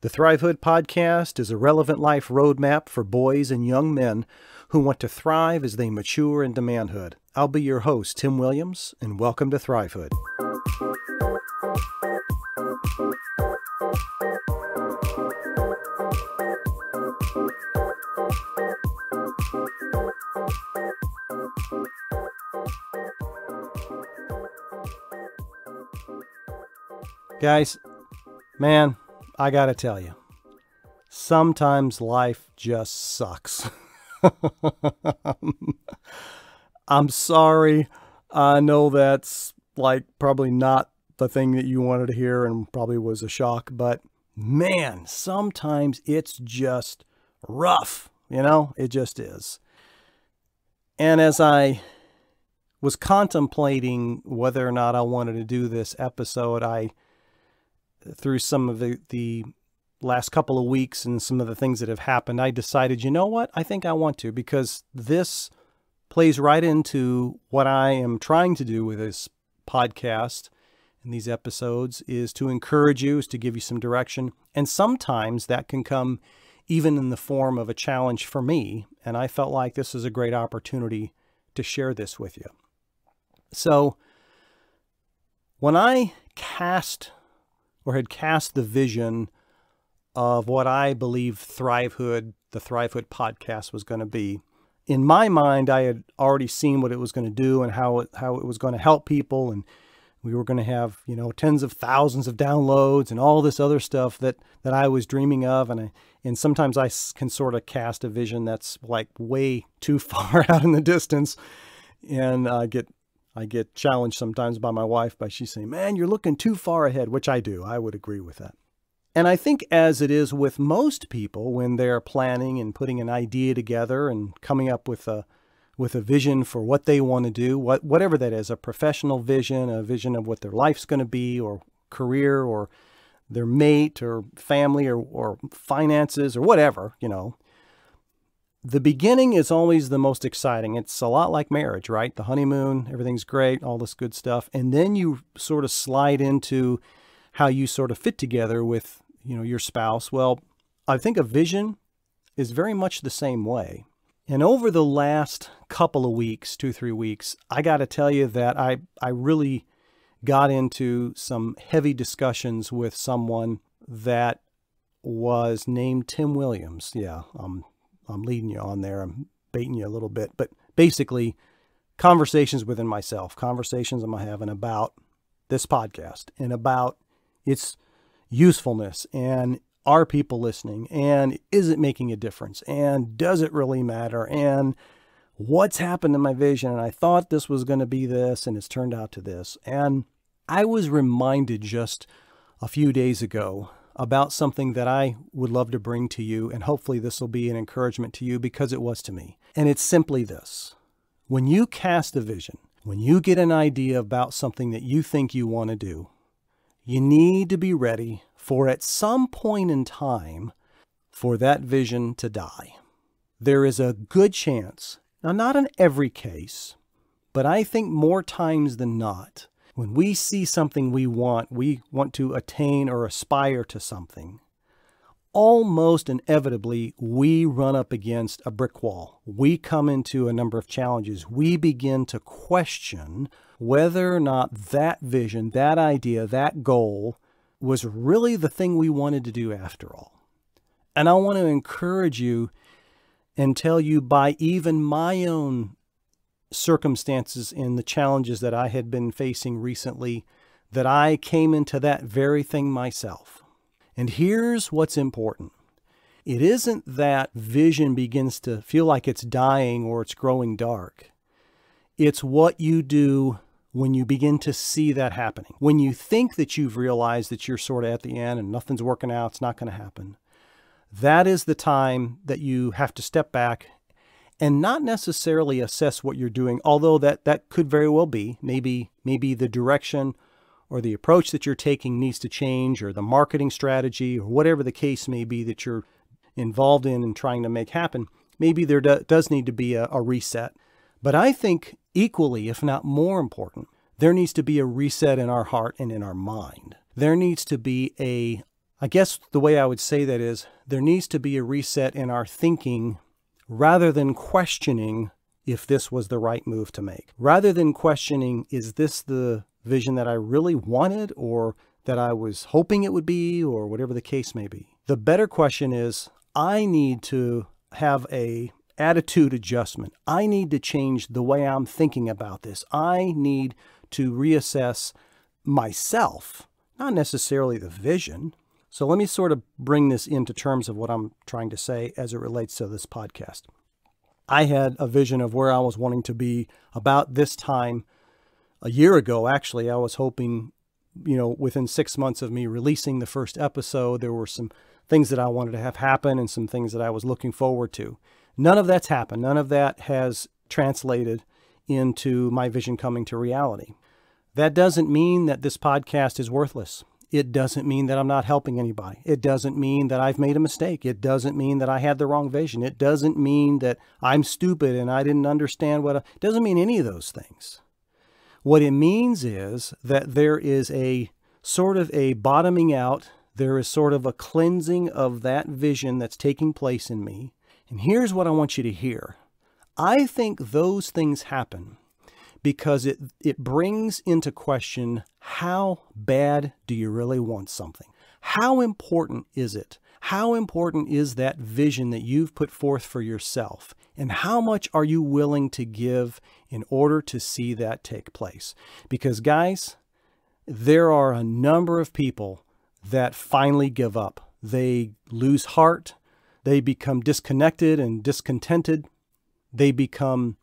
The Thrivehood podcast is a relevant life roadmap for boys and young men who want to thrive as they mature into manhood. I'll be your host, Tim Williams, and welcome to Thrivehood. Guys, man, I gotta tell you, sometimes life just sucks. I'm sorry. I know that's like probably not the thing that you wanted to hear and probably was a shock, but man, sometimes it's just rough. You know, it just is. And as I was contemplating whether or not I wanted to do this episode, I through some of the, the last couple of weeks and some of the things that have happened, I decided, you know what? I think I want to because this plays right into what I am trying to do with this podcast and these episodes is to encourage you, is to give you some direction. And sometimes that can come even in the form of a challenge for me. And I felt like this is a great opportunity to share this with you. So when I cast or had cast the vision of what I believe Thrivehood, the Thrivehood podcast was going to be. In my mind, I had already seen what it was going to do and how it, how it was going to help people. And we were going to have, you know, tens of thousands of downloads and all this other stuff that, that I was dreaming of. And I, and sometimes I can sort of cast a vision that's like way too far out in the distance and I get I get challenged sometimes by my wife by she saying, "Man, you're looking too far ahead," which I do. I would agree with that. And I think as it is with most people when they're planning and putting an idea together and coming up with a with a vision for what they want to do, what whatever that is, a professional vision, a vision of what their life's going to be or career or their mate or family or, or finances or whatever, you know, the beginning is always the most exciting. It's a lot like marriage, right? The honeymoon, everything's great, all this good stuff. And then you sort of slide into how you sort of fit together with, you know, your spouse. Well, I think a vision is very much the same way. And over the last couple of weeks, two, three weeks, I got to tell you that I, I really got into some heavy discussions with someone that was named Tim Williams. Yeah, um, I'm leading you on there. I'm baiting you a little bit, but basically, conversations within myself, conversations I'm having about this podcast and about its usefulness and are people listening? And is it making a difference? And does it really matter? And what's happened to my vision? And I thought this was going to be this and it's turned out to this. And I was reminded just a few days ago about something that I would love to bring to you, and hopefully this will be an encouragement to you because it was to me. And it's simply this when you cast a vision, when you get an idea about something that you think you want to do, you need to be ready for at some point in time for that vision to die. There is a good chance, now not in every case, but I think more times than not, when we see something we want, we want to attain or aspire to something, almost inevitably we run up against a brick wall. We come into a number of challenges. We begin to question whether or not that vision, that idea, that goal was really the thing we wanted to do after all. And I want to encourage you and tell you by even my own circumstances and the challenges that I had been facing recently that I came into that very thing myself. And here's what's important it isn't that vision begins to feel like it's dying or it's growing dark, it's what you do when you begin to see that happening. When you think that you've realized that you're sort of at the end and nothing's working out, it's not going to happen. That is the time that you have to step back and not necessarily assess what you're doing, although that, that could very well be. Maybe, maybe the direction or the approach that you're taking needs to change, or the marketing strategy, or whatever the case may be that you're involved in and trying to make happen. Maybe there do, does need to be a, a reset. But I think equally, if not more important, there needs to be a reset in our heart and in our mind. There needs to be a I guess the way I would say that is there needs to be a reset in our thinking rather than questioning if this was the right move to make. Rather than questioning, is this the vision that I really wanted or that I was hoping it would be or whatever the case may be. The better question is I need to have a attitude adjustment. I need to change the way I'm thinking about this. I need to reassess myself, not necessarily the vision. So let me sort of bring this into terms of what I'm trying to say as it relates to this podcast. I had a vision of where I was wanting to be about this time a year ago. Actually, I was hoping, you know, within six months of me releasing the first episode, there were some things that I wanted to have happen and some things that I was looking forward to. None of that's happened. None of that has translated into my vision coming to reality. That doesn't mean that this podcast is worthless. It doesn't mean that I'm not helping anybody. It doesn't mean that I've made a mistake. It doesn't mean that I had the wrong vision. It doesn't mean that I'm stupid and I didn't understand what. I, it doesn't mean any of those things. What it means is that there is a sort of a bottoming out, there is sort of a cleansing of that vision that's taking place in me. And here's what I want you to hear I think those things happen because it, it brings into question how bad do you really want something? How important is it? How important is that vision that you've put forth for yourself? And how much are you willing to give in order to see that take place? Because, guys, there are a number of people that finally give up. They lose heart, they become disconnected and discontented, they become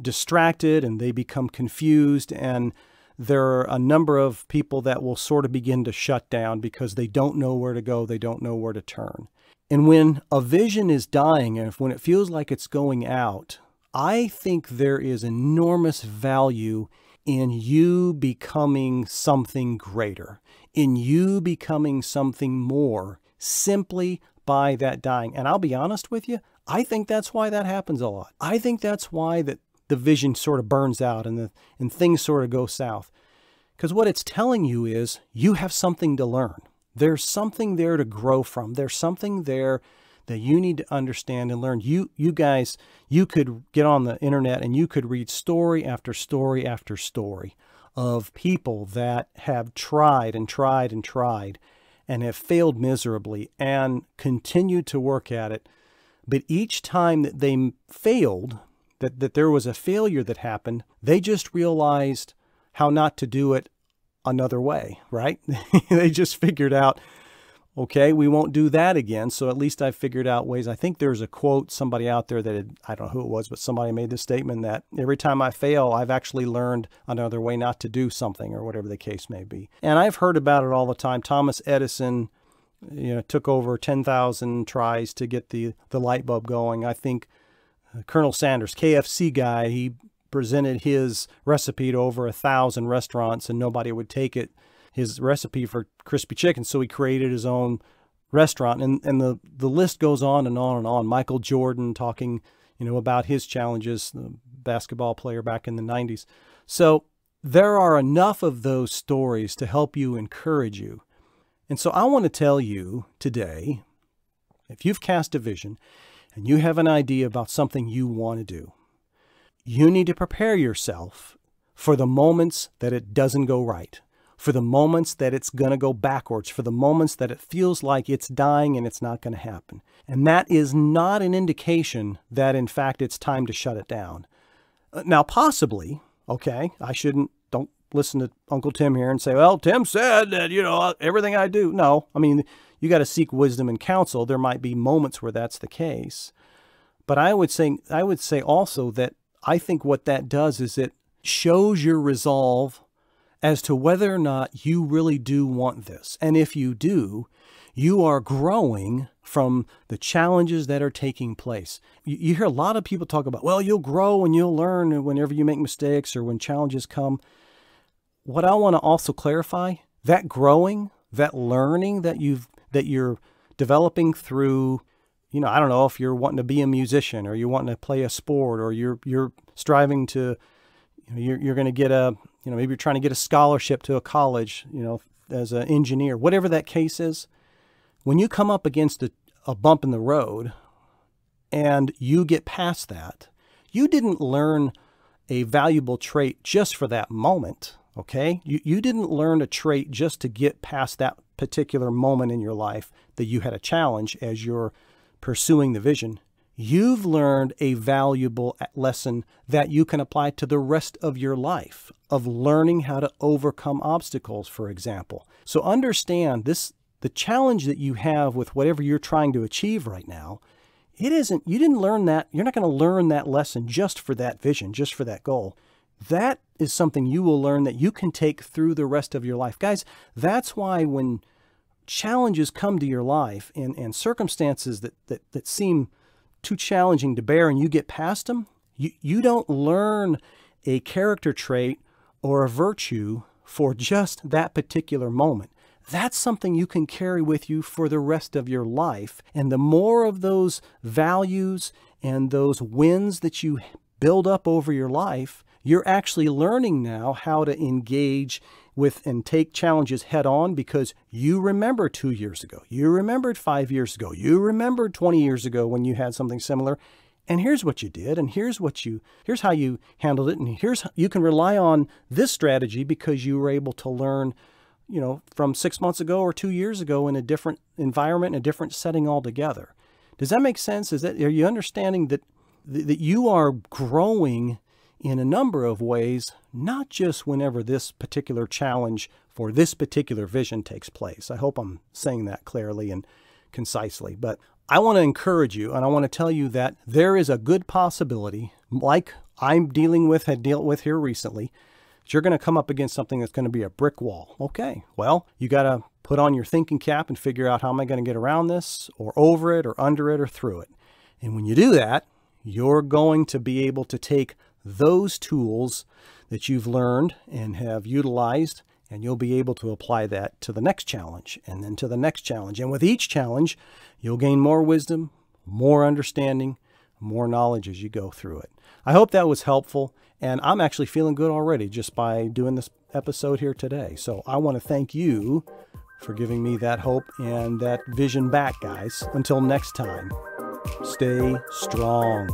distracted and they become confused and there are a number of people that will sort of begin to shut down because they don't know where to go, they don't know where to turn. And when a vision is dying and when it feels like it's going out, I think there is enormous value in you becoming something greater, in you becoming something more simply by that dying. And I'll be honest with you, I think that's why that happens a lot. I think that's why that the vision sort of burns out and the and things sort of go south. Because what it's telling you is you have something to learn. There's something there to grow from. There's something there that you need to understand and learn. You you guys, you could get on the internet and you could read story after story after story of people that have tried and tried and tried and have failed miserably and continued to work at it. But each time that they failed, that, that there was a failure that happened, they just realized how not to do it another way, right? they just figured out, okay, we won't do that again. So at least I figured out ways. I think there's a quote, somebody out there that had, I don't know who it was, but somebody made the statement that every time I fail, I've actually learned another way not to do something or whatever the case may be. And I've heard about it all the time. Thomas Edison, you know, took over 10,000 tries to get the, the light bulb going. I think Colonel Sanders, KFC guy, he presented his recipe to over a thousand restaurants and nobody would take it, his recipe for crispy chicken. So he created his own restaurant. And, and the, the list goes on and on and on. Michael Jordan talking, you know, about his challenges, the basketball player back in the 90s. So there are enough of those stories to help you encourage you. And so I want to tell you today, if you've cast a vision and you have an idea about something you want to do, you need to prepare yourself for the moments that it doesn't go right, for the moments that it's going to go backwards, for the moments that it feels like it's dying and it's not going to happen. And that is not an indication that, in fact, it's time to shut it down. Uh, now, possibly, okay, I shouldn't, don't listen to Uncle Tim here and say, well, Tim said that, you know, everything I do. No, I mean, you got to seek wisdom and counsel. There might be moments where that's the case. But I would say I would say also that I think what that does is it shows your resolve as to whether or not you really do want this. And if you do, you are growing from the challenges that are taking place. You, you, hear a lot of people talk about, well, you'll grow and you'll learn whenever you make mistakes or when challenges come. What I want to also clarify, that growing, that learning that you've that you're developing through you know, I don't know if you're wanting to be a musician or you're wanting to play a sport or you're you're striving to you know, you're you're going to get a you know maybe you're trying to get a scholarship to a college, you know, as an engineer, whatever that case is. when you come up against a, a bump in the road and you get past that, you didn't learn a valuable trait just for that moment. Okay. You, you didn't learn a trait just to get past that particular moment in your life that you had a challenge as you're pursuing the vision. You've learned a valuable lesson that you can apply to the rest of your life of learning how to overcome obstacles, for example. So understand this the challenge that you have with whatever you're trying to achieve right now it isn't, you didn't learn that. You're not going to learn that lesson just for that vision, just for that goal. That is something you will learn that you can take through the rest of your life. Guys, that's why when challenges come to your life and, and circumstances that, that, that seem too challenging to bear and you get past them, you, you don't learn a character trait or a virtue for just that particular moment that's something you can carry with you for the rest of your life. And the more of those values and those wins that you build up over your life, you're actually learning now how to engage with and take challenges head on because you remember two years ago, you remembered five years ago, you remembered 20 years ago when you had something similar. And here's what you did, and here's what you here's how you handled it, and here's you can rely on this strategy because you were able to learn you know, from six months ago or two years ago in a different environment, in a different setting altogether. Does that make sense? Is that are you understanding that that you are growing in a number of ways, not just whenever this particular challenge for this particular vision takes place. I hope I'm saying that clearly and concisely, but I want to encourage you and I want to tell you that there is a good possibility, like I'm dealing with, had dealt with here recently, that you're going to come up against something that's going to be a brick wall. Okay, well, you got to put on your thinking cap and figure out how am I going to get around this or over it or under it or through it. And when you do that, you're going to be able to take those tools that you've learned and have utilized and you'll be able to apply that to the next challenge and then to the next challenge. And with each challenge, you'll gain more wisdom, more understanding, more knowledge as you go through it. I hope that was helpful. And I'm actually feeling good already just by doing this episode here today. So I want to thank you for giving me that hope and that vision back, guys. Until next time, stay strong.